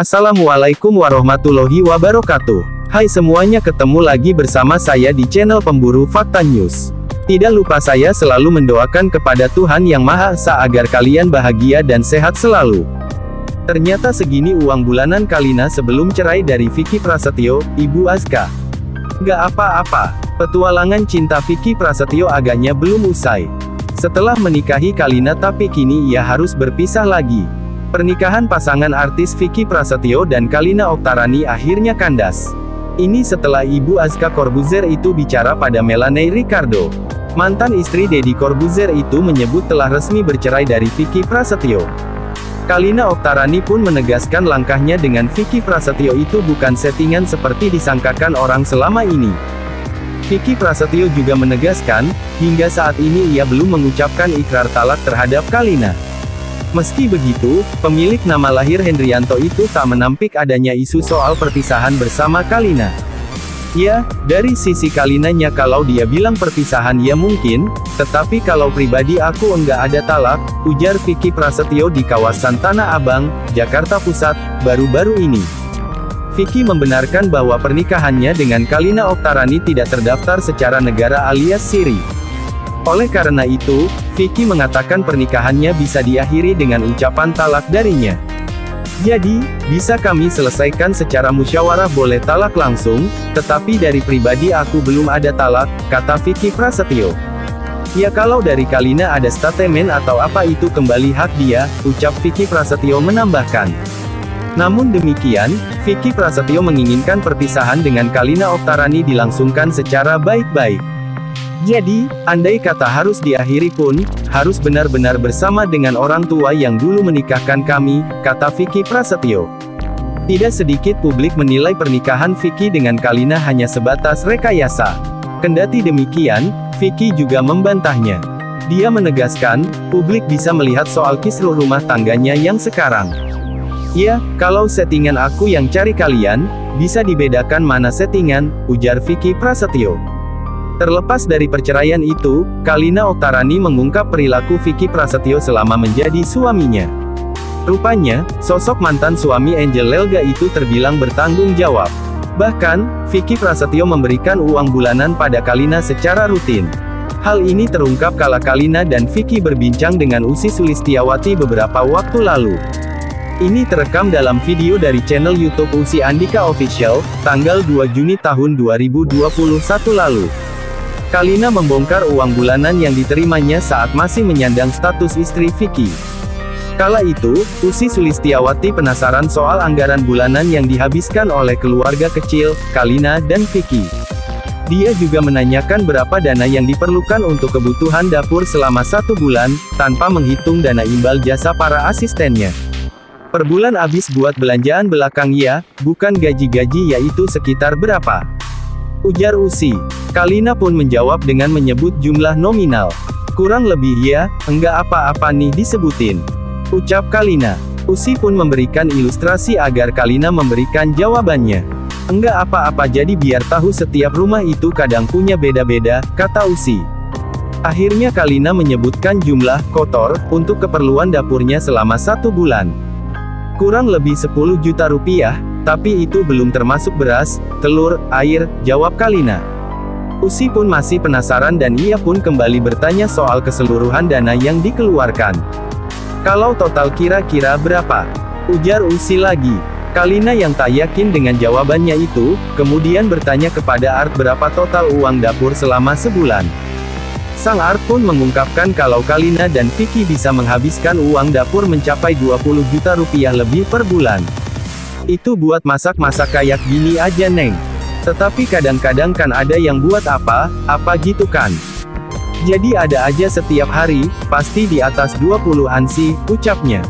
Assalamualaikum warahmatullahi wabarakatuh. Hai semuanya ketemu lagi bersama saya di channel pemburu Fakta News. Tidak lupa saya selalu mendoakan kepada Tuhan Yang Maha Esa agar kalian bahagia dan sehat selalu. Ternyata segini uang bulanan Kalina sebelum cerai dari Vicky Prasetyo, Ibu Azka. Gak apa-apa, petualangan cinta Vicky Prasetyo agaknya belum usai. Setelah menikahi Kalina tapi kini ia harus berpisah lagi. Pernikahan pasangan artis Vicky Prasetyo dan Kalina Oktarani akhirnya kandas. Ini setelah Ibu Azka Corbuzier itu bicara pada Melanie Ricardo. Mantan istri Deddy Corbuzier itu menyebut telah resmi bercerai dari Vicky Prasetyo. Kalina Oktarani pun menegaskan langkahnya dengan Vicky Prasetyo itu bukan settingan seperti disangkakan orang selama ini. Vicky Prasetyo juga menegaskan, hingga saat ini ia belum mengucapkan ikrar talak terhadap Kalina. Meski begitu, pemilik nama lahir Hendrianto itu tak menampik adanya isu soal perpisahan bersama Kalina. Ya, dari sisi Kalinanya kalau dia bilang perpisahan ya mungkin, tetapi kalau pribadi aku enggak ada talak, ujar Vicky Prasetyo di kawasan Tanah Abang, Jakarta Pusat, baru-baru ini. Vicky membenarkan bahwa pernikahannya dengan Kalina Oktarani tidak terdaftar secara negara alias siri. Oleh karena itu, Vicky mengatakan pernikahannya bisa diakhiri dengan ucapan talak darinya. Jadi, bisa kami selesaikan secara musyawarah boleh talak langsung, tetapi dari pribadi aku belum ada talak, kata Vicky Prasetyo. Ya kalau dari Kalina ada statement atau apa itu kembali hak dia, ucap Vicky Prasetyo menambahkan. Namun demikian, Vicky Prasetyo menginginkan perpisahan dengan Kalina Oktarani dilangsungkan secara baik-baik. Jadi, andai kata harus diakhiri pun, harus benar-benar bersama dengan orang tua yang dulu menikahkan kami, kata Vicky Prasetyo. Tidak sedikit publik menilai pernikahan Vicky dengan Kalina hanya sebatas rekayasa. Kendati demikian, Vicky juga membantahnya. Dia menegaskan, publik bisa melihat soal kisruh rumah tangganya yang sekarang. Ya, kalau settingan aku yang cari kalian, bisa dibedakan mana settingan, ujar Vicky Prasetyo. Terlepas dari perceraian itu, Kalina Oktarani mengungkap perilaku Vicky Prasetyo selama menjadi suaminya. Rupanya, sosok mantan suami Angel Lelga itu terbilang bertanggung jawab. Bahkan, Vicky Prasetyo memberikan uang bulanan pada Kalina secara rutin. Hal ini terungkap kala Kalina dan Vicky berbincang dengan Usi Sulistiawati beberapa waktu lalu. Ini terekam dalam video dari channel YouTube Usi Andika Official, tanggal 2 Juni tahun 2021 lalu. Kalina membongkar uang bulanan yang diterimanya saat masih menyandang status istri Vicky. Kala itu, Usi Sulistiawati penasaran soal anggaran bulanan yang dihabiskan oleh keluarga kecil, Kalina dan Vicky. Dia juga menanyakan berapa dana yang diperlukan untuk kebutuhan dapur selama satu bulan, tanpa menghitung dana imbal jasa para asistennya. Per bulan habis buat belanjaan belakang ya, bukan gaji-gaji yaitu sekitar berapa? Ujar Usi. Kalina pun menjawab dengan menyebut jumlah nominal. Kurang lebih ya, enggak apa-apa nih disebutin. Ucap Kalina. Usi pun memberikan ilustrasi agar Kalina memberikan jawabannya. Enggak apa-apa jadi biar tahu setiap rumah itu kadang punya beda-beda, kata Usi. Akhirnya Kalina menyebutkan jumlah kotor untuk keperluan dapurnya selama satu bulan. Kurang lebih 10 juta rupiah, tapi itu belum termasuk beras, telur, air, jawab Kalina. Usi pun masih penasaran dan ia pun kembali bertanya soal keseluruhan dana yang dikeluarkan. Kalau total kira-kira berapa? Ujar Usi lagi. Kalina yang tak yakin dengan jawabannya itu, kemudian bertanya kepada Art berapa total uang dapur selama sebulan. Sang Art pun mengungkapkan kalau Kalina dan Vicky bisa menghabiskan uang dapur mencapai 20 juta rupiah lebih per bulan. Itu buat masak-masak kayak gini aja neng. Tetapi kadang-kadang kan ada yang buat apa, apa gitu kan. Jadi ada aja setiap hari, pasti di atas 20 ansi, ucapnya.